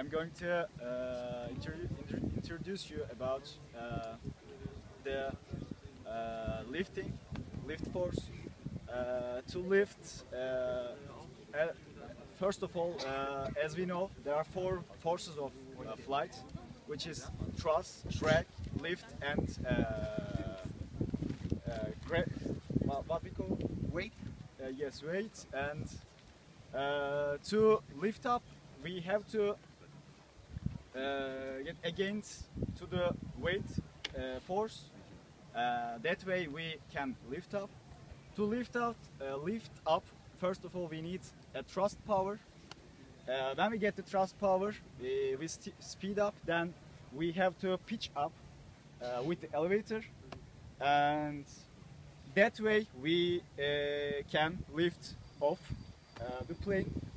I'm going to uh, introduce you about uh, the uh, lifting, lift force. Uh, to lift, uh, uh, first of all, as we know, there are four forces of flight, which is thrust, drag, lift, and what, we call Weight. yes, weight. And to lift up, we have to get against to the weight uh, force. Uh, that way we can lift up. To lift up, uh, lift up. First of all, we need a thrust power. Uh, when we get the thrust power, uh, we st- speed up. Then we have to pitch up uh, with the elevator, and that way we uh, can lift off uh, the plane. Uh.